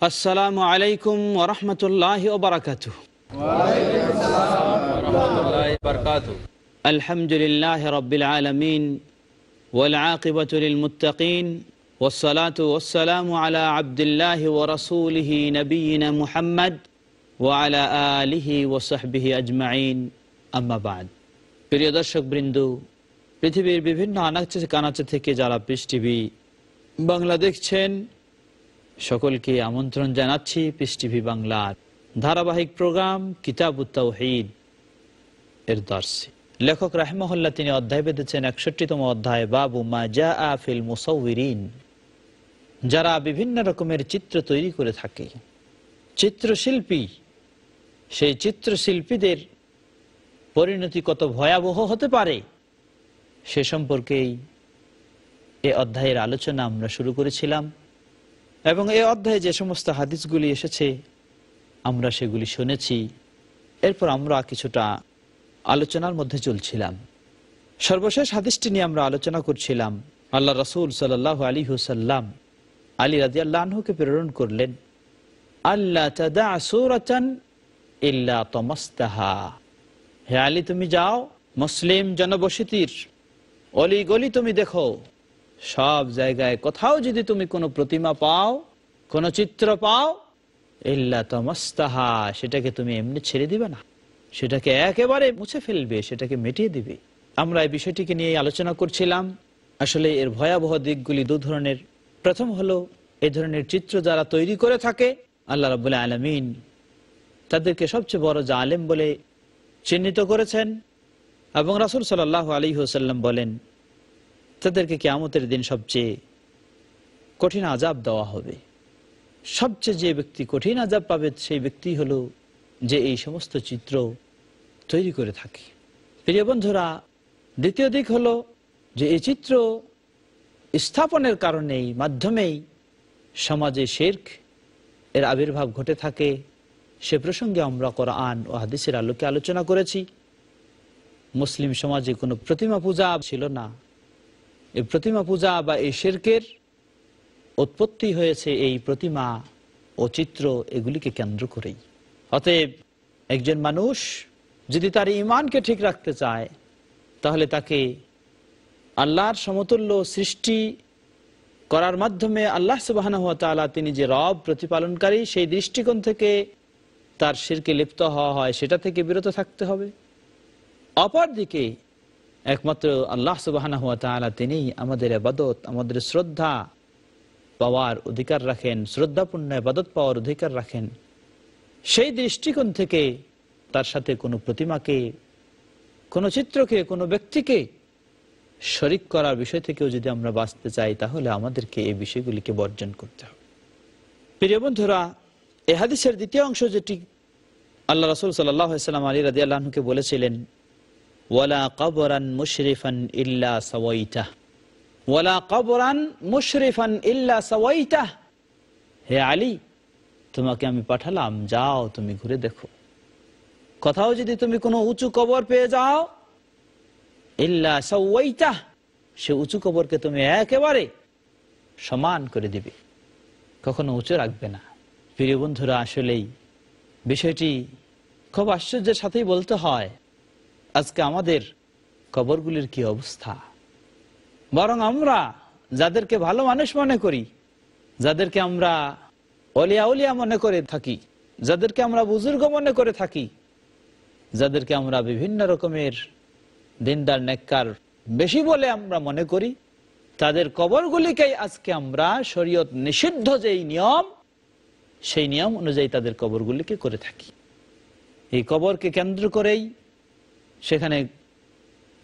আসসালামু আলাইকুম ওরহমতুল্লাহ ওবরাকাত الحمد لله رب العالمين والعاقبة للمتقين والصلاة والسلام على عبد الله ورسوله نبينا محمد وعلى آله وصحبه أجمعين أما بعد প্রিয় দর্শক বৃন্দ পৃথিবীর বিভিন্ন আনাচে কানাচে থেকে যারা পিস টিভি বাংলা দেখছেন সকলকে আমন্ত্রণ জানাচ্ছি পিস টিভি বাংলার ধারাবাহিক প্রোগ্রাম কিতাব উত্তাউহিদ এর দর্শে। লেখক রাহমহল্লা তিনি অধ্যায় বেঁধেছেন একষট্টিতম অধ্যায়, বাবু মা জা আফিল মুসাউরিন যারা বিভিন্ন রকমের চিত্র তৈরি করে থাকে, চিত্রশিল্পী, সেই চিত্রশিল্পীদের পরিণতি কত ভয়াবহ হতে পারে, সে সম্পর্কেই এ অধ্যায়ের আলোচনা আমরা শুরু করেছিলাম। এবং এই অধ্যায়ে যে সমস্ত হাদিসগুলি এসেছে, আমরা সেগুলি শুনেছি। এরপর আমরা কিছুটা আলোচনার মধ্যে চলছিলাম। সর্বশেষ হাদিসটি নিয়ে আমরা আলোচনা করছিলাম। আল্লাহ রসুল সাল্লাহ আলী হুসাল্লাম আলী রাজি আল্লাহকে প্রেরণ করলেন আল্লাহ ইল্লা তমস্তাহা। হে আলী, তুমি যাও, মুসলিম জনবসতির অলি গলি তুমি দেখো। সব জায়গায় কোথাও যদি তুমি কোনো প্রতিমা পাও, কোনো চিত্র পাও, ইল্লা তমস্তাহা, সেটাকে তুমি এমনি ছেড়ে দিবে না। সেটাকে একেবারে মুছে ফেলবে, সেটাকে মিটিয়ে দিবে। আমরা এই বিষয়টিকে নিয়ে আলোচনা করছিলাম। আসলে এর ভয়াবহ দিকগুলি দু ধরনের। প্রথম হলো এই ধরনের চিত্র যারা তৈরি করে থাকে, আল্লাহ রাবুল্লাহ আলমিন তাদেরকে সবচেয়ে বড় জালেম বলে চিহ্নিত করেছেন এবং রাসুল সাল্লাহ আলী হোসাল্লাম বলেন তাদেরকে কেয়ামতের দিন সবচেয়ে কঠিন আজাব দেওয়া হবে। সবচেয়ে যে ব্যক্তি কঠিন আজাব পাবে, সেই ব্যক্তি হলো যে এই সমস্ত চিত্র তৈরি করে থাকে। প্রিয় বন্ধুরা, দ্বিতীয় দিক হলো যে এই চিত্র স্থাপনের কারণেই, মাধ্যমেই সমাজে শেরক এর আবির্ভাব ঘটে থাকে। সে প্রসঙ্গে আমরা কোরআন ও হাদিসের আলোকে আলোচনা করেছি। মুসলিম সমাজে কোনো প্রতিমা পূজা ছিল না। এই প্রতিমা পূজা বা এই শেরকের উৎপত্তি হয়েছে এই প্রতিমা ও চিত্র এগুলিকে কেন্দ্র করেই। অতএব একজন মানুষ যদি তার ইমানকে ঠিক রাখতে চায়, তাহলে তাকে আল্লাহর সমতুল্য সৃষ্টি করার মাধ্যমে আল্লাহ সুবাহ তিনি যে রব প্রতিপালনকারী, সেই দৃষ্টিকোণ থেকে তার শিরকে লিপ্ত হওয়া হয়, সেটা থেকে বিরত থাকতে হবে। অপরদিকে একমাত্র আল্লাহ সুবাহ তিনি আমাদের আবাদত আমাদের শ্রদ্ধা পাওয়ার অধিকার রাখেন, শ্রদ্ধাপূর্ণ আবাদত পাওয়ার অধিকার রাখেন। সেই দৃষ্টিকোণ থেকে তার সাথে কোনো প্রতিমাকে, কোনো চিত্রকে, কোনো ব্যক্তিকে শরিক করার বিষয় থেকেও যদি আমরা বাঁচতে চাই, তাহলে আমাদেরকে এই বিষয়গুলিকে বর্জন করতে হবে। প্রিয় বন্ধুরা, এ হাদিসের দ্বিতীয় অংশ যেটি আল্লাহ রসুল সাল্লাম আলী রাজি আল্লাহকে বলেছিলেন ওয়ালা কবরান মুশরিফান ইল্লা সওয়াইতা ওয়ালা কবরান মুশরিফান ইল্লা সওয়াইতা হে আলী তোমাকে আমি পাঠালাম, যাও তুমি ঘুরে দেখো। কোথাও যদি তুমি কোনো উঁচু কবর পেয়ে যাও, ইল্লা সওয়াইতা সে উঁচু কবরকে তুমি একেবারে সমান করে দিবে। কখনো উঁচু রাখবে না। প্রিয় বন্ধুরা, আসলেই বিষয়টি খুব আশ্চর্যের সাথেই বলতে হয়। আজকে আমাদের কবরগুলির কি অবস্থা? বরং আমরা যাদেরকে ভালো মানুষ মনে করি, যাদেরকে আমরা অলিয়া উলিয়া মনে করে থাকি, যাদেরকে আমরা বুজুর্গ মনে করে থাকি, যাদেরকে আমরা বিভিন্ন রকমের দিনদার নেককার বেশি বলে আমরা মনে করি, তাদের কবরগুলিকেই আজকে আমরা শরীয়ত নিষিদ্ধ যেই নিয়ম, সেই নিয়ম অনুযায়ী তাদের কবরগুলিকে করে থাকি। এই কবরকে কেন্দ্র করেই সেখানে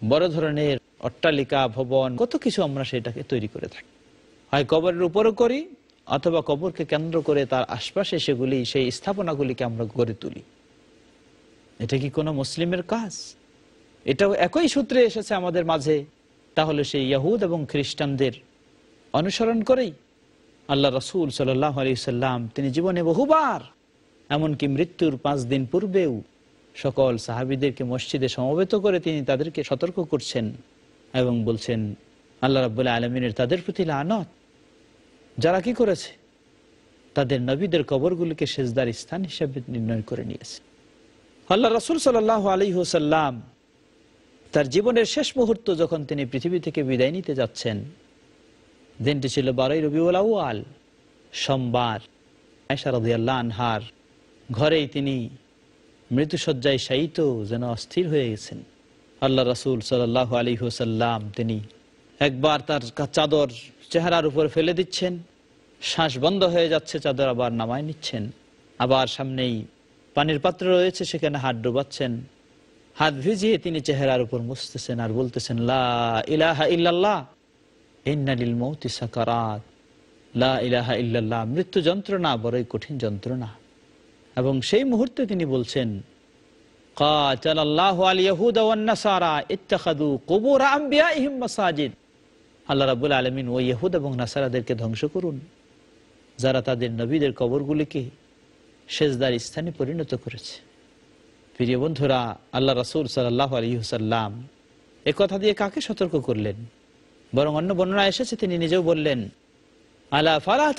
বড় ধরনের অট্টালিকা, ভবন, কত কিছু আমরা সেটাকে তৈরি করে থাকি। হয় কবরের উপরও করি, অথবা কবরকে কেন্দ্র করে তার আশপাশে সেগুলি, সেই স্থাপনাগুলিকে আমরা গড়ে তুলি। এটা কি কোনো মুসলিমের কাজ? এটাও একই সূত্রে এসেছে আমাদের মাঝে। তাহলে সেই ইয়াহুদ এবং খ্রিস্টানদের অনুসরণ করেই আল্লাহ রসুল সাল্লাহ আলি সাল্লাম তিনি জীবনে বহুবার, এমনকি মৃত্যুর পাঁচ দিন পূর্বেও সকল সাহাবিদেরকে মসজিদে সমবেত করে তিনি তাদেরকে সতর্ক করছেন এবং বলছেন, আল্লাহ রাবুল্লাহ আলমিনের তাদের প্রতি লানত। যারা কি করেছে? তাদের নবীদের কবরগুলিকে সেজদার স্থান হিসেবে নির্ণয় করে নিয়েছে। আল্লাহ রসুল সাল্লাহ আলী হুসাল্লাম তার জীবনের শেষ মুহূর্ত যখন তিনি পৃথিবী থেকে বিদায় নিতে যাচ্ছেন, দিনটি ছিল বারোই রবিউল আউয়াল, সোমবার। আনহার ঘরেই তিনি মৃত্যুসজ্জায় শায়িত যেন অস্থির হয়ে গেছেন। আল্লাহ রাসুল সাল্লাহ আলী হুসাল্লাম তিনি একবার তার চাদর চেহারার উপর ফেলে দিচ্ছেন, শ্বাস বন্ধ হয়ে যাচ্ছে, চাদর আবার নামায় নিচ্ছেন। আবার সামনেই পানির পাত্র রয়েছে, সেখানে হাত ডুবাচ্ছেন। হাত ভিজিয়ে তিনি চেহারার উপর মুছতেছেন আর বলতেছেন, লা ইলাহা মৌতি লা ইলাহা মৃত্যু যন্ত্রণা বড়ই কঠিন যন্ত্রণা। এবং সেই মুহূর্তে তিনি বলছেন আল্লাহ ইহুদ এবং নাসারাদেরকে ধ্বংস করুন, যারা তাদের নবীদের কবরগুলিকে শেষদার স্থানে পরিণত করেছে। প্রিয় বন্ধুরা, আল্লাহ রাসুল সাল্লাহ আলহ্লাম এ কথা দিয়ে কাকে সতর্ক করলেন? বরং অন্য বর্ণনা এসেছে, তিনি নিজেও বললেন, আলা ফালাহ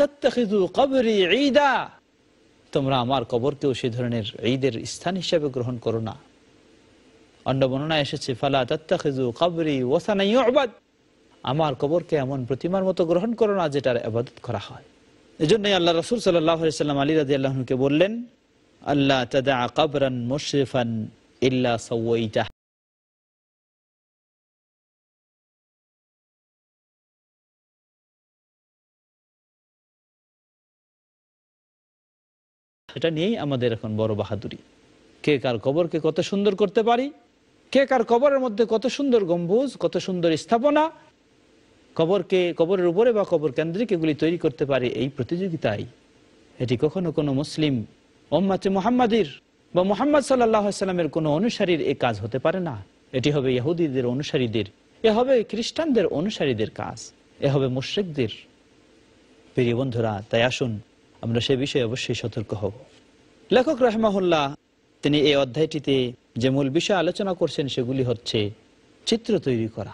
কবরি ঈদা? তোমরা আমার কবরকেও সে ধরনের ঈদের স্থান হিসেবে গ্রহণ করো না। অন্য বর্ণনা এসেছে, ফালা তত্তাখিজু কবরি ওসানাই ইউবাদ। আমার কবরকে এমন প্রতিমার মতো গ্রহণ করো না যেটার আবাদত করা হয়। এই জন্যই আল্লাহ রসুল সাল্লাম আলী রাজি আল্লাহকে বললেন আল্লাহ তাদা কবরান মুশরিফান ইল্লা সওয়াইটা এটা নিয়েই আমাদের এখন বড় বাহাদুরি। কে কার কবরকে কত সুন্দর করতে পারি, কে কার কবরের মধ্যে কত সুন্দর গম্বুজ, কত সুন্দর স্থাপনা, কবরকে, কবরের উপরে বা কবর কেন্দ্রিক এগুলি তৈরি করতে পারে এই প্রতিযোগিতায়। এটি কখনো কোনো মুসলিম ওম্মাচে মোহাম্মদীর বা মোহাম্মদ সাল্লামের কোনো অনুসারীর এ কাজ হতে পারে না। এটি হবে ইহুদিদের অনুসারীদের, এ হবে খ্রিস্টানদের অনুসারীদের কাজ, এ হবে মুশ্রিকদের। প্রিয় বন্ধুরা, তাই আসুন আমরা সে বিষয়ে অবশ্যই সতর্ক হব। লেখক রহমাহুল্লাহ, তিনি এই অধ্যায়টিতে যে মূল বিষয় আলোচনা করছেন সেগুলি হচ্ছে চিত্র তৈরি করা।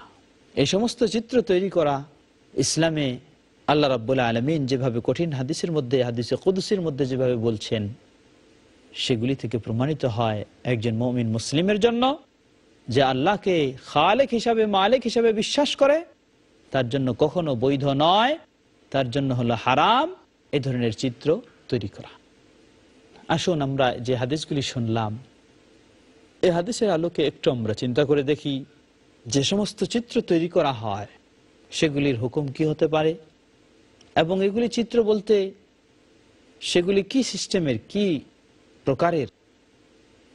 এই সমস্ত চিত্র তৈরি করা ইসলামে আল্লাহ রাব্বুল আলমিন যেভাবে কঠিন হাদিসের মধ্যে, হাদিসে কুদুসের মধ্যে যেভাবে বলছেন, সেগুলি থেকে প্রমাণিত হয় একজন মমিন মুসলিমের জন্য যে আল্লাহকে খালেক হিসাবে, মালিক হিসাবে বিশ্বাস করে, তার জন্য কখনো বৈধ নয়, তার জন্য হলো হারাম এই ধরনের চিত্র তৈরি করা। আসুন আমরা যে হাদিসগুলি শুনলাম এই হাদিসের আলোকে একটু আমরা চিন্তা করে দেখি, যে সমস্ত চিত্র তৈরি করা হয়, সেগুলির হুকুম কি হতে পারে? এবং এগুলি চিত্র বলতে সেগুলি কি সিস্টেমের, কি প্রকারের?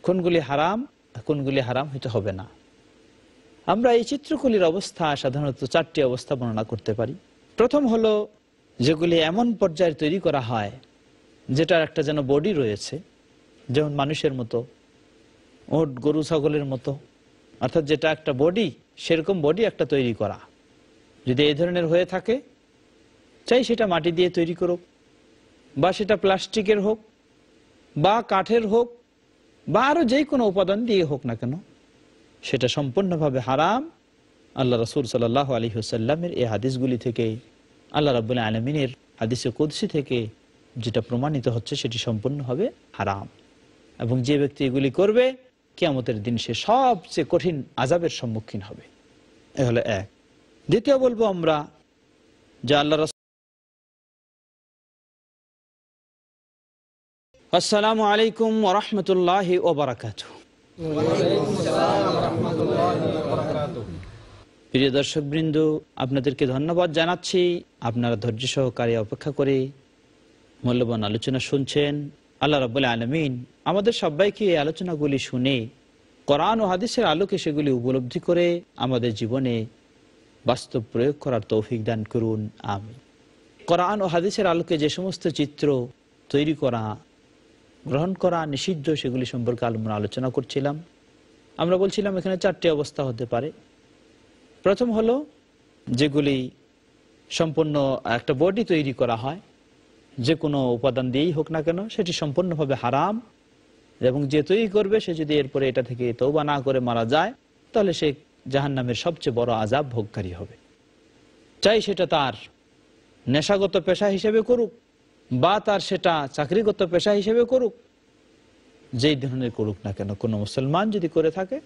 কোনগুলি হারাম কোনগুলি হারাম হইতে হবে না। আমরা এই চিত্রগুলির অবস্থা সাধারণত চারটি অবস্থা বর্ণনা করতে পারি। প্রথম হলো যেগুলি এমন পর্যায়ে তৈরি করা হয়, যেটার একটা যেন বডি রয়েছে, যেমন মানুষের মতো, ওট, গরু, ছাগলের মতো, অর্থাৎ যেটা একটা বডি সেরকম বডি একটা তৈরি করা। যদি এই ধরনের হয়ে থাকে, চাই সেটা মাটি দিয়ে তৈরি করুক, বা সেটা প্লাস্টিকের হোক, বা কাঠের হোক, বা আরও যে কোনো উপাদান দিয়ে হোক না কেন, সেটা সম্পূর্ণভাবে হারাম। আল্লাহ রসুল সাল্লাহ আলী হুসাল্লামের এই হাদিসগুলি থেকে আল্লাহ রাবুল আলমিনের হাদিসে কুদ্সি থেকে যেটা প্রমাণিত হচ্ছে সেটি সম্পূর্ণভাবে হারাম। এবং যে ব্যক্তি এগুলি করবে, কিয়ামতের দিন সে সবচেয়ে কঠিন আজাবের সম্মুখীন হবে। এ হলো এক। দ্বিতীয় বলব আমরা যে আল্লাহ আসসালামু আলাইকুম ওরহমতুল্লাহ ওবরাকাত প্রিয় দর্শক বৃন্দ আপনাদেরকে ধন্যবাদ জানাচ্ছি। আপনারা ধৈর্য সহকারে অপেক্ষা করে মূল্যবান আলোচনা শুনছেন। আল্লাহ রবাহ আলমিন আমাদের সবাইকে এই আলোচনাগুলি শুনে, কোরআন ও হাদিসের আলোকে সেগুলি উপলব্ধি করে আমাদের জীবনে বাস্তব প্রয়োগ করার তৌফিক দান করুন। আমি কোরআন ও হাদিসের আলোকে যে সমস্ত চিত্র তৈরি করা, গ্রহণ করা নিষিদ্ধ, সেগুলি সম্পর্কে আমরা আলোচনা করছিলাম। আমরা বলছিলাম এখানে চারটি অবস্থা হতে পারে। প্রথম হলো যেগুলি সম্পূর্ণ একটা বডি তৈরি করা হয়, যে কোনো উপাদান দিয়েই হোক না কেন, সেটি সম্পূর্ণভাবে হারাম, এবং যে তৈরি করবে সে যদি এরপরে এটা থেকে তৌবা না করে মারা যায়, তাহলে সে জাহান নামের সবচেয়ে বড় আজাব ভোগকারী হবে। চাই সেটা তার নেশাগত পেশা হিসেবে করুক, বা তার সেটা চাকরিগত পেশা হিসেবে করুক, যেই ধরনের করুক না কেন, কোনো মুসলমান যদি করে থাকে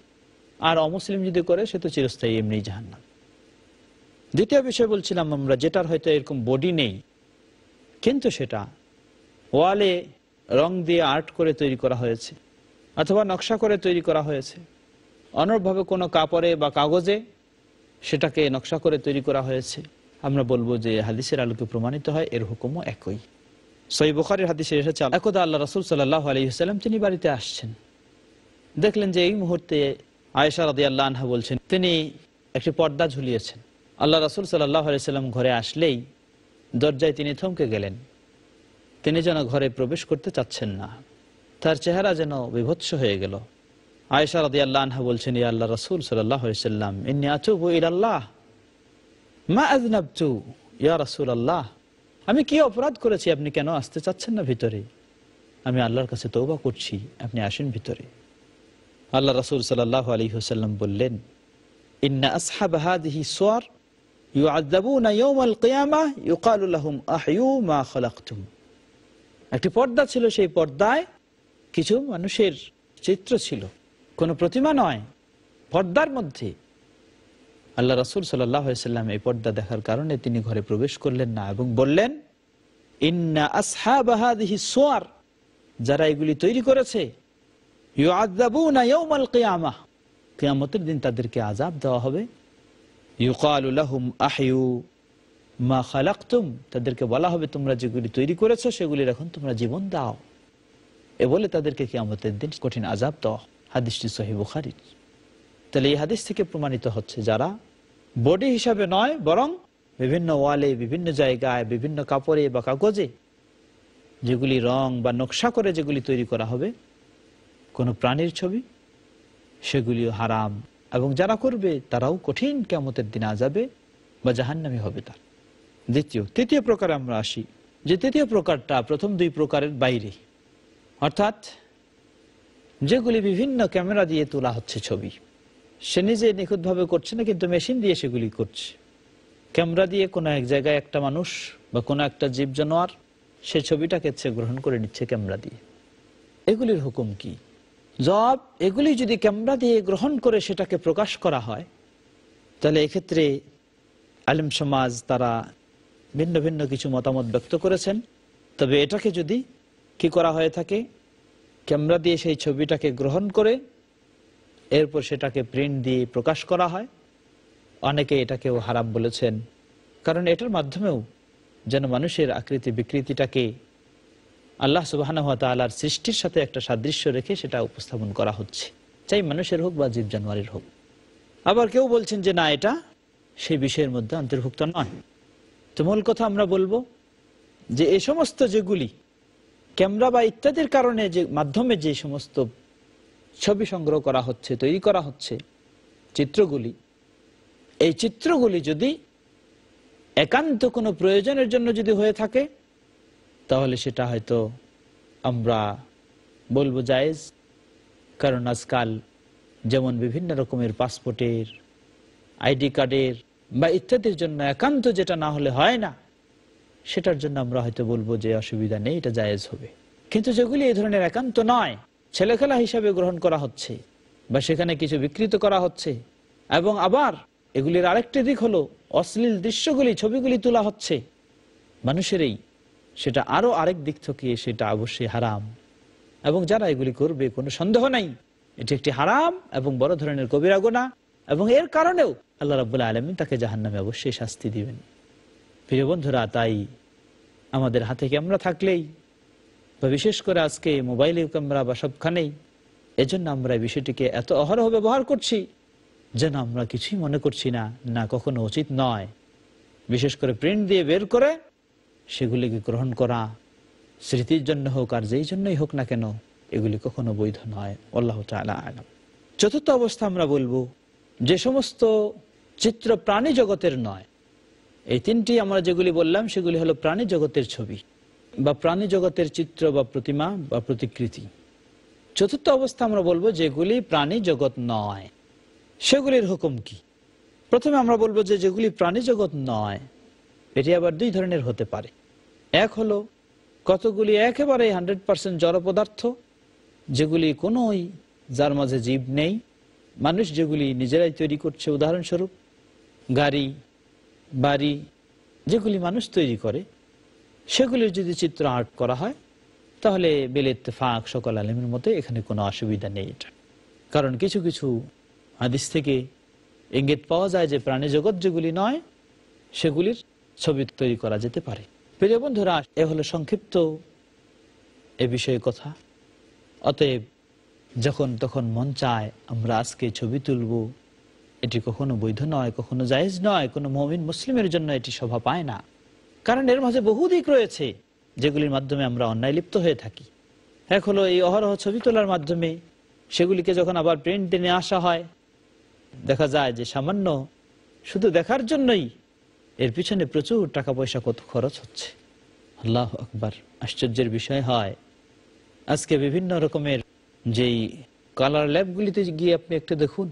আর অমুসলিম যদি করে, সে তো চিরস্থায়ী এমনি জাহান্নাম। দ্বিতীয় বিষয় বলছিলাম আমরা, যেটার হয়তো এরকম বডি নেই, কিন্তু সেটা ওয়ালে রং দিয়ে আর্ট করে তৈরি করা হয়েছে, অথবা নকশা করে তৈরি করা হয়েছে। অনরভাবে কোনো কাপড়ে বা কাগজে সেটাকে নকশা করে তৈরি করা হয়েছে। আমরা বলব যে হাদিসের আলোকে প্রমাণিত হয়, এর হুকুমও একই। সই বুখারের হাদিসে এসেছে একদা আল্লাহ রসুল সাল্লাহ আলহিহাল্লাম তিনি বাড়িতে আসছেন। দেখলেন যে এই মুহূর্তে আয়েশা রাদি আল্লাহ আনহা বলছেন, তিনি একটি পর্দা ঝুলিয়েছেন। আল্লাহ রাসুল সাল্লাহ আলাইসাল্লাম ঘরে আসলেই দরজায় তিনি থমকে গেলেন। তিনি যেন ঘরে প্রবেশ করতে চাচ্ছেন না। তার চেহারা যেন বিভৎস হয়ে গেল। আয়েশা রাদি আল্লাহ আনহা বলছেন, ইয়া আল্লাহ রসুল সাল্লাহ সাল্লাম ইন্নি আতুবু ইলাল্লাহ, মা আজনাবতু ইয়া রাসূল আল্লাহ আমি কি অপরাধ করেছি? আপনি কেন আসতে চাচ্ছেন না ভিতরে? আমি আল্লাহর কাছে তৌবা করছি, আপনি আসেন ভিতরে। আল্লাহ রাসূল সাল্লাল্লাহু আলাইহি ওয়াসাল্লাম বললেন, ইন্না সুয়ার খালাকতুম। একটি পর্দা ছিল, সেই পর্দায় কিছু মানুষের চিত্র ছিল। কোনো প্রতিমা নয়, পর্দার মধ্যে। আল্লাহ রসুল সাল্লাম এই পর্দা দেখার কারণে তিনি ঘরে প্রবেশ করলেন না এবং বললেন, ইন্না আসহাবাহাদিহি সোয়ার, যারা এগুলি তৈরি করেছে কিয়ামতের দিন তাদেরকে আজাব দেওয়া হবে। ইউকালুলাহুম আহিউ মা খালাক্তুম। তাদেরকে বলা হবে, তোমরা যেগুলি তৈরি করেছ, সেগুলির এখন তোমরা জীবন দাও। এ বলে তাদেরকে কিয়ামতের দিন কঠিন আজাব দেওয়া হাদিসটি সহি বুখারির তাহলে এই হাদিস থেকে প্রমাণিত হচ্ছে যারা বডি হিসাবে নয়, বরং বিভিন্ন ওয়ালে, বিভিন্ন জায়গায়, বিভিন্ন কাপড়ে বা কাগজে যেগুলি রং বা নকশা করে যেগুলি তৈরি করা হবে কোনো প্রাণীর ছবি? সেগুলিও হারাম। এবং যারা করবে, তারাও কঠিন কেমতের দিন আজাবে বা জাহান্নামি হবে তার। দ্বিতীয়, তৃতীয় প্রকারে আমরা আসি। যে তৃতীয় প্রকারটা প্রথম দুই প্রকারের বাইরে। অর্থাৎ, যেগুলি বিভিন্ন ক্যামেরা দিয়ে তোলা হচ্ছে ছবি। সে নিজে নিখুঁতভাবে করছে না, কিন্তু মেশিন দিয়ে সেগুলি করছে। ক্যামেরা দিয়ে কোনো এক জায়গায় একটা মানুষ বা কোনো একটা জীব জানোয়ার সে ছবিটাকে সে গ্রহণ করে নিচ্ছে ক্যামেরা দিয়ে। এগুলির হুকুম কি? জব, এগুলি যদি ক্যামেরা দিয়ে গ্রহণ করে সেটাকে প্রকাশ করা হয়, তাহলে এক্ষেত্রে আলিম সমাজ তারা ভিন্ন ভিন্ন কিছু মতামত ব্যক্ত করেছেন। তবে এটাকে যদি কি করা হয়ে থাকে, ক্যামেরা দিয়ে সেই ছবিটাকে গ্রহণ করে, এরপর সেটাকে প্রিন্ট দিয়ে প্রকাশ করা হয়। অনেকে এটাকেও হারাম বলেছেন। কারণ এটার মাধ্যমেও যেন মানুষের আকৃতি বিকৃতিটাকে আল্লাহ সুবাহ তালার সৃষ্টির সাথে একটা সাদৃশ্য রেখে সেটা উপস্থাপন করা হচ্ছে। চাই মানুষের হোক বা জীব জানোয়ারের হোক। আবার কেউ বলছেন যে না, এটা সেই বিষয়ের মধ্যে অন্তর্ভুক্ত নয়। তো মূল কথা আমরা বলব যে এ সমস্ত যেগুলি ক্যামেরা বা ইত্যাদির কারণে যে মাধ্যমে যে সমস্ত ছবি সংগ্রহ করা হচ্ছে, তৈরি করা হচ্ছে, চিত্রগুলি, এই চিত্রগুলি যদি একান্ত কোনো প্রয়োজনের জন্য যদি হয়ে থাকে তাহলে সেটা হয়তো আমরা বলব জায়েজ, কারণ আজকাল যেমন বিভিন্ন রকমের পাসপোর্টের, আইডি কার্ডের বা ইত্যাদির জন্য একান্ত যেটা না হলে হয় না, সেটার জন্য আমরা হয়তো বলব যে অসুবিধা নেই, এটা জায়েজ হবে। কিন্তু যেগুলি এই ধরনের একান্ত নয়, ছেলেখেলা হিসাবে গ্রহণ করা হচ্ছে বা সেখানে কিছু বিকৃত করা হচ্ছে এবং আবার এগুলির আরেকটি দিক হলো অশ্লীল দৃশ্যগুলি, ছবিগুলি তোলা হচ্ছে। মানুষেরই সেটা আরও আরেক দিক থেকে সেটা অবশ্যই হারাম। এবং যারা এগুলি করবে, কোনো সন্দেহ নাই। এটি একটি হারাম এবং বড় ধরনের কবিরা গোনা এবং এর কারণেও আল্লাহ রাবুল্লাহ আলমিন তাকে জাহান নামে অবশ্যই শাস্তি দিবেন। প্রিয় বন্ধুরা, তাই আমাদের হাতে ক্যামেরা থাকলেই বা বিশেষ করে আজকে মোবাইলে ক্যামেরা বা সবখানেই এজন্য আমরা এই বিষয়টিকে এত অহরহ ব্যবহার করছি যেন আমরা কিছুই মনে করছি না না কখনো উচিত নয়। বিশেষ করে প্রিন্ট দিয়ে বের করে সেগুলিকে গ্রহণ করা, স্মৃতির জন্য হোক আর যেই জন্যই হোক না কেন, এগুলি কখনো বৈধ নয়। আল্লাহ আলাম। চতুর্থ অবস্থা আমরা বলব, যে সমস্ত চিত্র প্রাণী জগতের নয়, এই তিনটি আমরা যেগুলি বললাম, সেগুলি হলো প্রাণী জগতের ছবি বা প্রাণী জগতের চিত্র বা প্রতিমা বা প্রতিকৃতি। চতুর্থ অবস্থা আমরা বলব, যেগুলি প্রাণী জগৎ নয়, সেগুলির হুকুম কি? প্রথমে আমরা বলব যে যেগুলি প্রাণী জগৎ নয় এটি আবার দুই ধরনের হতে পারে। এক হলো, কতগুলি একেবারে হান্ড্রেড পার্সেন্ট জড় পদার্থ, যেগুলি কোনোই যার মাঝে জীব নেই, মানুষ যেগুলি নিজেরাই তৈরি করছে উদাহরণস্বরূপ গাড়ি, বাড়ি, যেগুলি মানুষ তৈরি করে, সেগুলির যদি চিত্র আর্ট করা হয়, তাহলে বেলেত ফাঁক সকল আলমের মতে এখানে কোনো অসুবিধা নেই এটা। কারণ কিছু কিছু হাদিস থেকে ইঙ্গিত পাওয়া যায় যে প্রাণী জগৎ যেগুলি নয়, সেগুলির ছবি তৈরি করা যেতে পারে। প্রিয় বন্ধুরা, এ হলো সংক্ষিপ্ত এ বিষয়ে কথা। অতএব, যখন তখন মন চায়, আমরা আজকে ছবি তুলব। এটি কখনো বৈধ নয়, কখনো জায়েজ নয়, কোনো মমিন মুসলিমের জন্য এটি শোভা পায় না। কারণ এর মাঝে বহু দিক রয়েছে, যেগুলির মাধ্যমে আমরা অন্যায় লিপ্ত হয়ে থাকি। এক হলো এই অহরহ ছবি তোলার মাধ্যমে, সেগুলিকে যখন আবার প্রিন্ট টেনে আসা হয়, দেখা যায় যে সামান্য শুধু দেখার জন্যই এর পিছনে প্রচুর টাকা পয়সা কত খরচ হচ্ছে। আল্লাহ আকবার, আশ্চর্যের বিষয় হয়। আজকে বিভিন্ন রকমের যেই কালার ল্যাবগুলিতে গিয়ে আপনি একটু দেখুন।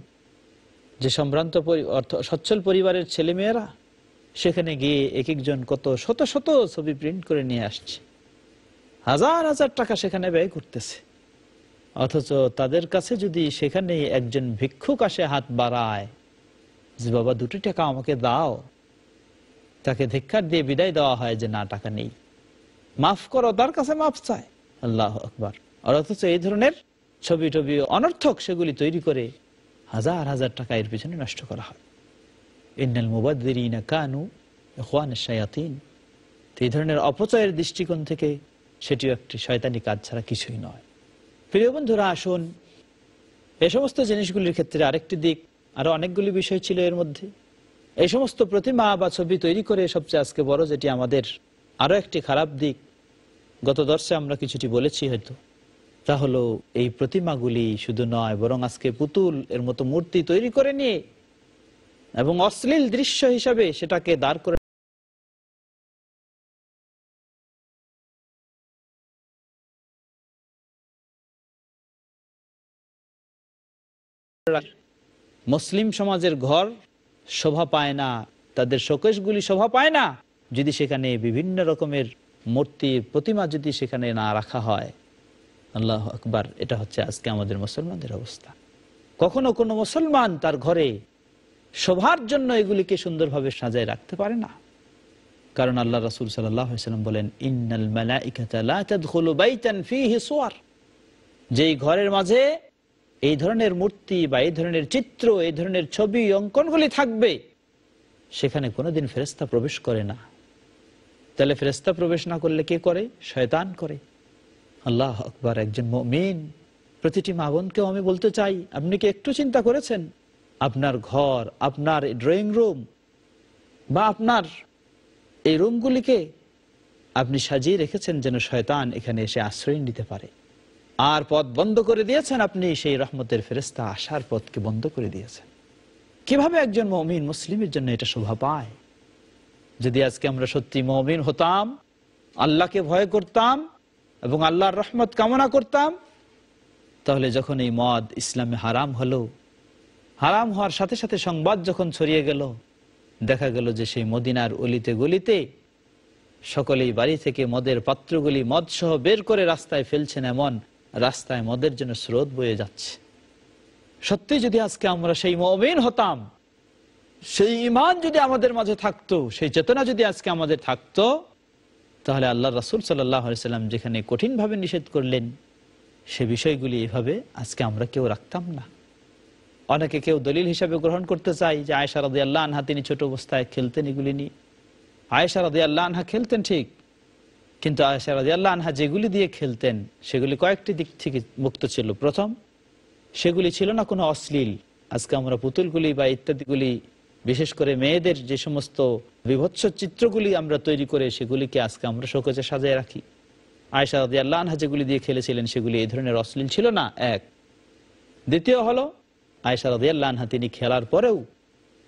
যে সম্ভ্রান্ত অর্থ সচ্ছল পরিবারের ছেলেমেয়েরা সেখানে গিয়ে এক একজন কত শত শত ছবি প্রিন্ট করে নিয়ে আসছে। হাজার হাজার টাকা সেখানে ব্যয় করতেছে। অথচ তাদের কাছে যদি সেখানে একজন ভিক্ষুক আসে হাত বাড়ায়, যে বাবা দুটি টাকা আমাকে দাও তাকে ধিক্ষার দিয়ে বিদায় দেওয়া হয় যে, না, টাকা নেই। মাফ করো, তার কাছে মাফ চায়। আল্লাহ আকবার। আর অথচ এই ধরনের ছবি টবি অনর্থক সেগুলি তৈরি করে হাজার হাজার টাকা এর পিছনে নষ্ট করা হয়। ইন্নাল মুবাদ্দিরিনা কানু ইখওয়ান শায়াতিন। এই ধরনের অপচয়ের দৃষ্টিকোণ থেকে সেটিও একটি শয়তানি কাজ ছাড়া কিছুই নয়। প্রিয় বন্ধুরা, আসুন এই সমস্ত জিনিসগুলির ক্ষেত্রে আরেকটি দিক, আরও অনেকগুলি বিষয় ছিল এর মধ্যে। এই সমস্ত প্রতিমা বা ছবি তৈরি করে সবচেয়ে আজকে বড় যেটি আমাদের আরও একটি খারাপ দিক, গত দর্শে আমরা কিছুটি বলেছি হয়তো। তা হলো এই প্রতিমাগুলি শুধু নয়, বরং আজকে পুতুল এর মতো মূর্তি তৈরি করে নিয়ে এবং অশ্লীল দৃশ্য হিসাবে সেটাকে দাঁড় করে মুসলিম সমাজের ঘর শোভা পায় না, তাদের শোকেশগুলি শোভা পায় না। যদি সেখানে বিভিন্ন রকমের মূর্তির প্রতিমা যদি সেখানে না রাখা হয়, আল্লাহ আকবার, এটা হচ্ছে আজকে আমাদের মুসলমানদের অবস্থা। কখনো কোনো মুসলমান তার ঘরে শোভার জন্য এগুলিকে সুন্দরভাবে সাজায় রাখতে পারে না। কারণ আল্লাহ রাসুল সাল্লাম বলেন, ইন্নাল যেই ঘরের মাঝে এই ধরনের মূর্তি বা এই ধরনের চিত্র, এই ধরনের ছবি, অঙ্কনগুলি থাকবে। সেখানে কোনোদিন ফেরেস্তা প্রবেশ করে না। তাহলে ফেরেস্তা প্রবেশ না করলে কে করে? শয়তান করে। আল্লাহ আকবার, একজন মমিন। প্রতিটি মা বোনকেও আমি বলতে চাই, আপনি কি একটু চিন্তা করেছেন? আপনার ঘর, আপনার ড্রয়িং রুম বা আপনার এই রুমগুলিকে আপনি সাজিয়ে রেখেছেন যেন শয়তান এখানে এসে আশ্রয় নিতে পারে। আর পথ বন্ধ করে দিয়েছেন আপনি, সেই রহমতের ফেরেস্তা আসার পথকে বন্ধ করে দিয়েছেন। কীভাবে একজন মমিন মুসলিমের জন্য এটা শোভা পায়? যদি আজকে আমরা সত্যি মমিন হতাম, আল্লাহকে ভয় করতাম এবং আল্লাহর রহমত কামনা করতাম, তাহলে যখন এই মদ ইসলামে হারাম হলো, হারাম হওয়ার সাথে সাথে সংবাদ যখন ছড়িয়ে গেল, দেখা গেল যে সেই মদিনার অলিতে গলিতে সকলেই বাড়ি থেকে মদের পাত্রগুলি মদ সহ বের করে রাস্তায় ফেলছেন এমন রাস্তায় মদের জন্য স্রোত বয়ে যাচ্ছে। সত্যি যদি আজকে আমরা সেই মবিন হতাম, সেই ইমান যদি আমাদের মাঝে থাকতো, সেই চেতনা যদি আজকে আমাদের থাকতো, তাহলে আল্লাহ রাসুল সাল্লাম যেখানে কঠিনভাবে নিষেধ করলেন, সে বিষয়গুলি এভাবে আজকে আমরা কেউ রাখতাম না। অনেকে কেউ দলিল হিসাবে গ্রহণ করতে চাই যে আয়সা রাদি আল্লাহ আনহা তিনি ছোট অবস্থায় খেলতেন এগুলি নিয়ে। আয়সা রাদি আল্লাহ আনহা খেলতেন ঠিক কিন্তু আয়সা রাদি আল্লাহ আনহা যেগুলি দিয়ে খেলতেন, সেগুলি কয়েকটি দিক থেকে মুক্ত ছিল। প্রথম, সেগুলি ছিল না কোনো অশ্লীল। আজকে আমরা পুতুলগুলি বা ইত্যাদিগুলি, বিশেষ করে মেয়েদের যে সমস্ত বিভৎস চিত্রগুলি আমরা তৈরি করে, সেগুলিকে আজকে আমরা শোকেজে সাজায় রাখি। আয়সা রাদি আল্লাহ আনহা যেগুলি দিয়ে খেলেছিলেন, সেগুলি এই ধরনের অশ্লীল ছিল না, এক। দ্বিতীয় হলো আয়সা রাদি আল্লাহ আনহা তিনি খেলার পরেও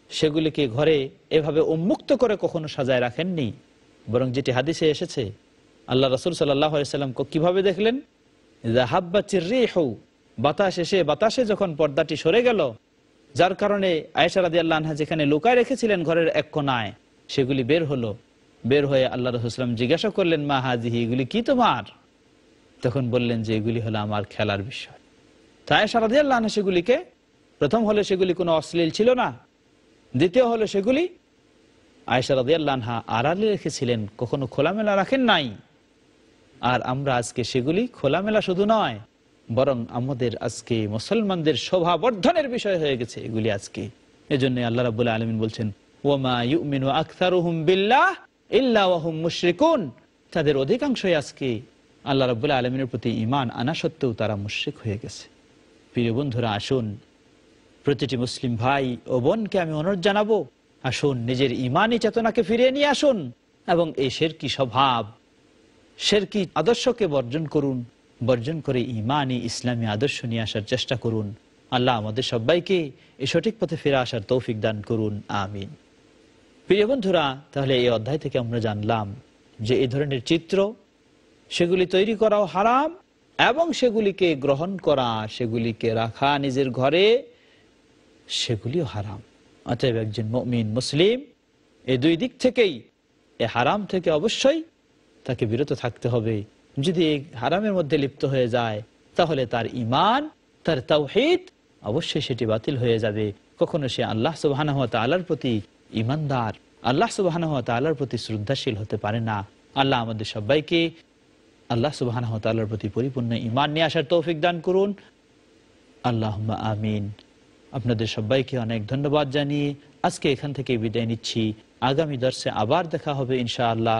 সেগুলিকে ঘরে এভাবে উন্মুক্ত করে কখনো সাজায় রাখেননি, বরং যেটি হাদিসে এসেছে আল্লাহ রসুল সাল্লাম কীভাবে দেখলেন? বাতাস এসে, বাতাসে যখন পর্দাটি সরে গেল, যার কারণে আয়েশা আল্লাহ যেখানে লুকায় রেখেছিলেন ঘরের এক কোনায় সেগুলি বের হলো। বের হয়ে আল্লাহ রসুলাম জিজ্ঞাসা করলেন, মা হাজিহি এগুলি কি তোমার? তখন বললেন যে, এগুলি হলো আমার খেলার বিষয়। তাই সারাদি আল্লাহ সেগুলিকে, প্রথম হলে সেগুলি কোনো অশ্লীল ছিল না, দ্বিতীয় হলো সেগুলি আয়সা রাদি আল্লাহা আড়ালে রেখেছিলেন, কখনো খোলামেলা রাখেন নাই। আর আমরা আজকে সেগুলি খোলামেলা শুধু নয়, বরং আমাদের আজকে মুসলমানদের শোভা বর্ধনের বিষয় হয়ে গেছে এগুলি আজকে। এজন্য আল্লাহ রাবুল্লাহ আলমিন বলছেন, ওমা ইউমিনু আখতারুহুম বিল্লাহ ওয়াহুম মুশরিকুন। তাদের অধিকাংশই আজকে আল্লাহ রাবুল্লাহ আলমিনের প্রতি ইমান আনা সত্ত্বেও তারা মুশ্রিক হয়ে গেছে। প্রিয় বন্ধুরা, আসুন, প্রতিটি মুসলিম ভাই ও বোনকে আমি অনুরোধ জানাব, আসুন নিজের ইমানি চেতনাকে ফিরিয়ে নিয়ে আসুন এবং এই শেরকি স্বভাব শেরকি আদর্শকে বর্জন করুন, বর্জন করে ইমানি ইসলামী আদর্শ নিয়ে আসার চেষ্টা করুন। আল্লাহ আমাদের সবাইকে এই সঠিক পথে ফিরে আসার তৌফিক দান করুন, আমিন। প্রিয় বন্ধুরা, তাহলে এই অধ্যায় থেকে আমরা জানলাম যে এই ধরনের চিত্র, সেগুলি তৈরি করাও হারাম এবং সেগুলিকে গ্রহণ করা, সেগুলিকে রাখা নিজের ঘরে, সেগুলিও হারাম। অতএব একজন মমিন মুসলিম এই দুই দিক থেকেই, এ হারাম থেকে অবশ্যই তাকে বিরত থাকতে হবে। যদি হারামের মধ্যে লিপ্ত হয়ে যায়, তাহলে তার ইমান তার তাওহিদ অবশ্যই সেটি বাতিল হয়ে যাবে। কখনো সে আল্লাহ সুবাহ তালার প্রতি ইমানদার আল্লাহ সুবাহ তালার প্রতি শ্রদ্ধাশীল হতে পারে না। আল্লাহ আমাদের সবাইকে আল্লাহ সুবাহ তালার প্রতি পরিপূর্ণ ইমান নিয়ে আসার তৌফিক দান করুন। আল্লাহ আমিন। আপনাদের সবাইকে অনেক ধন্যবাদ জানিয়ে আজকে এখান থেকে বিদায় নিচ্ছি। আগামী দর্শে আবার দেখা হবে ইনশাআল্লাহ।